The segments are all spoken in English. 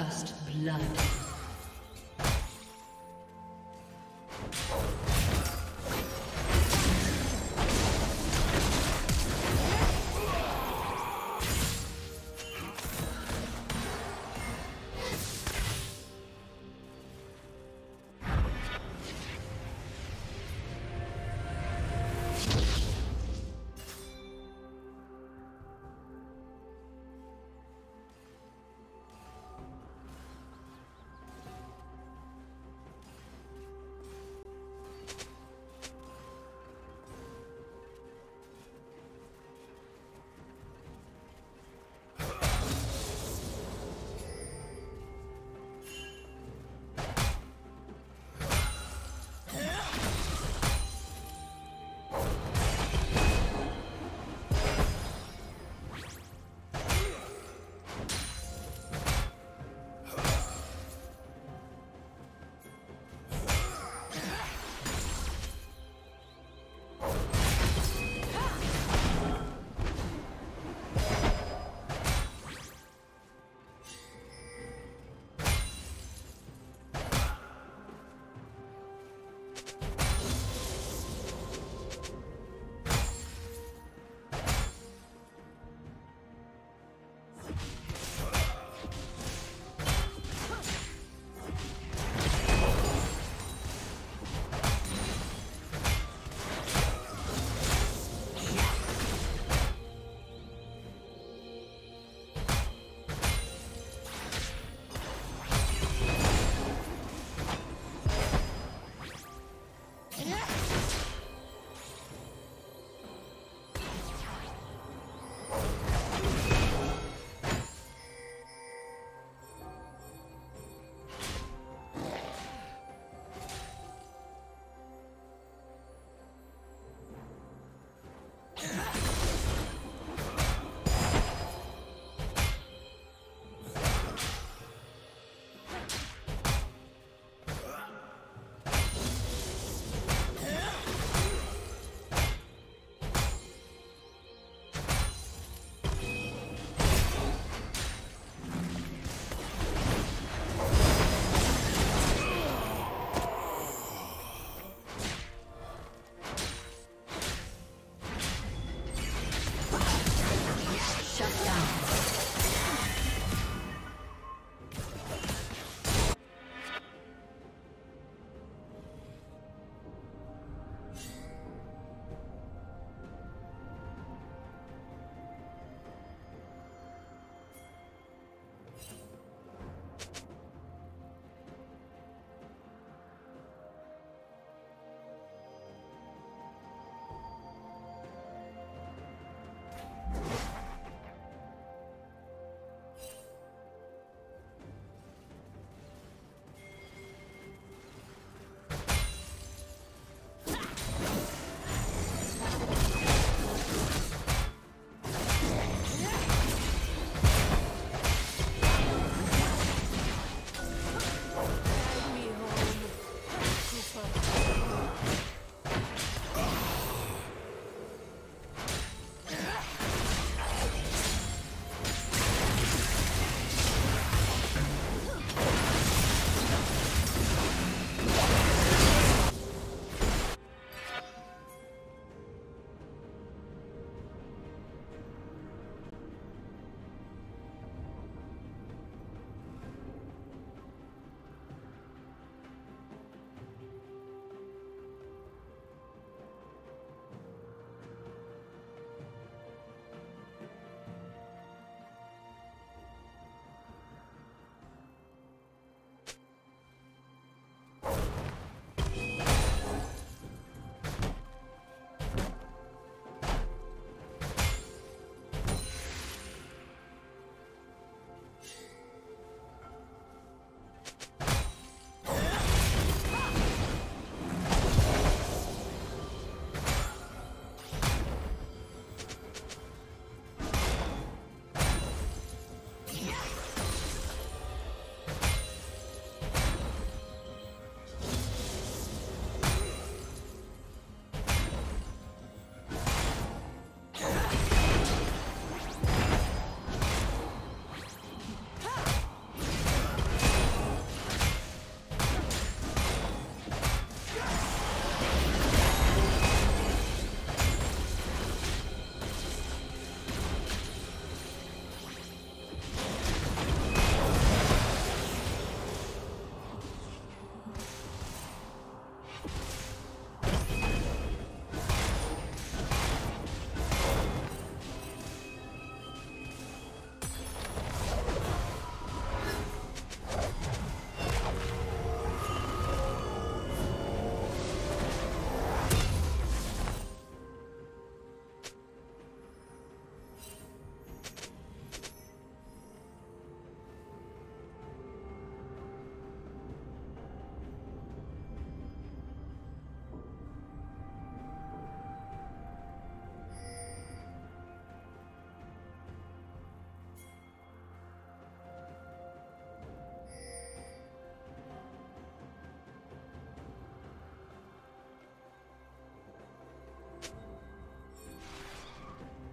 First blood.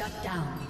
Shut down.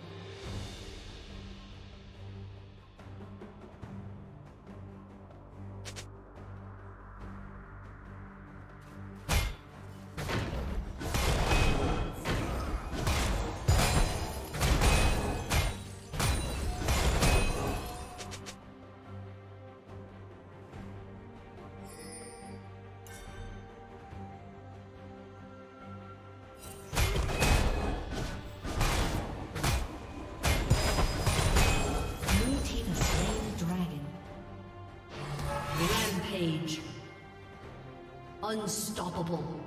Unstoppable.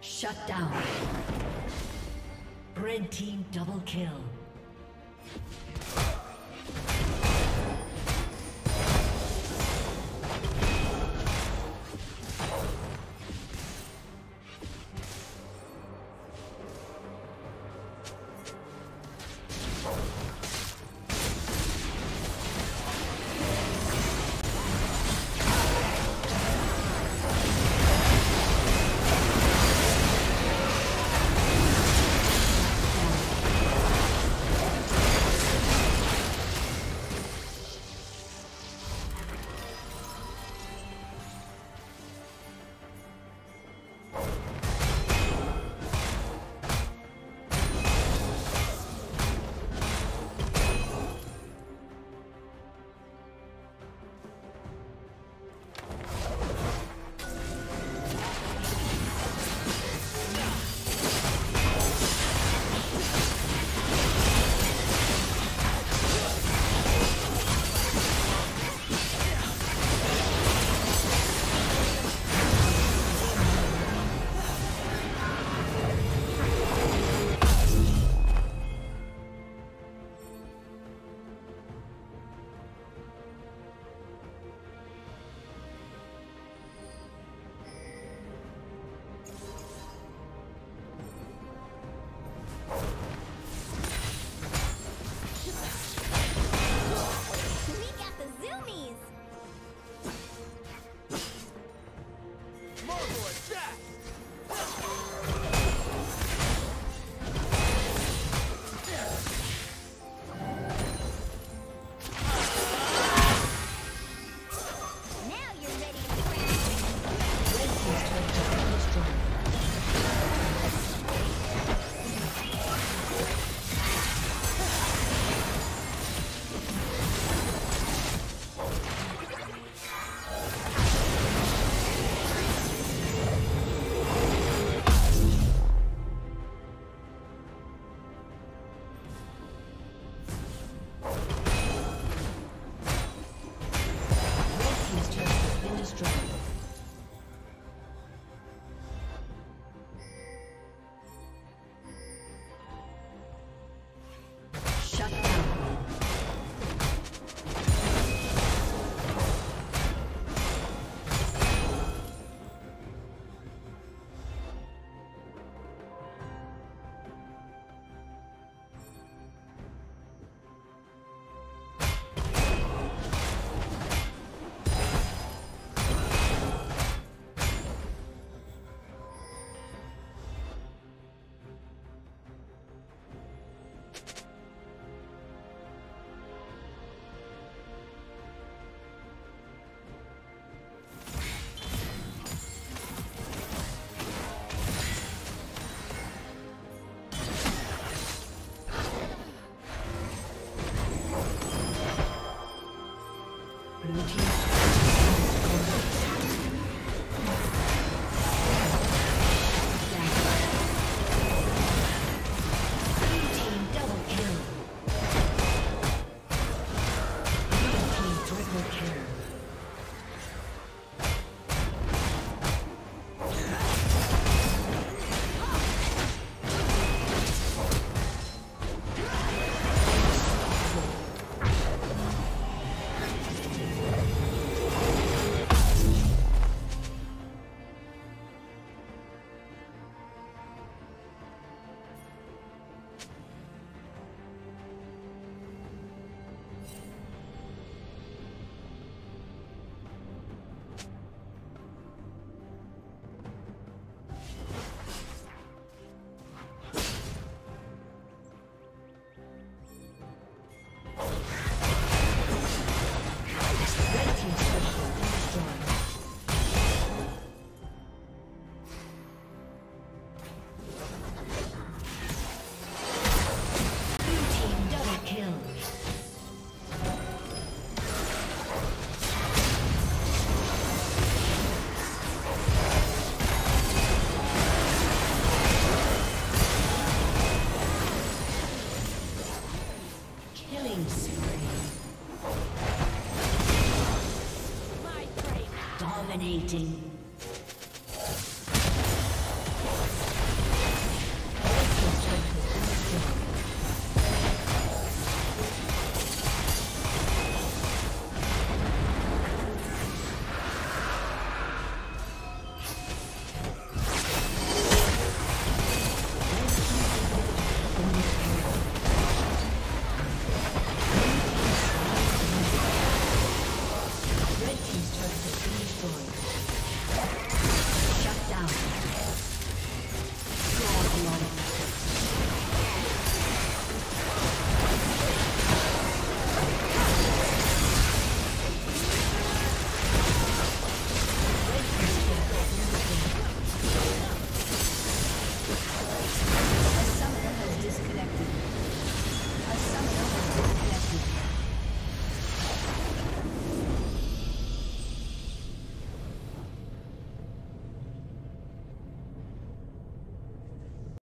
Shut down. Red team double kill.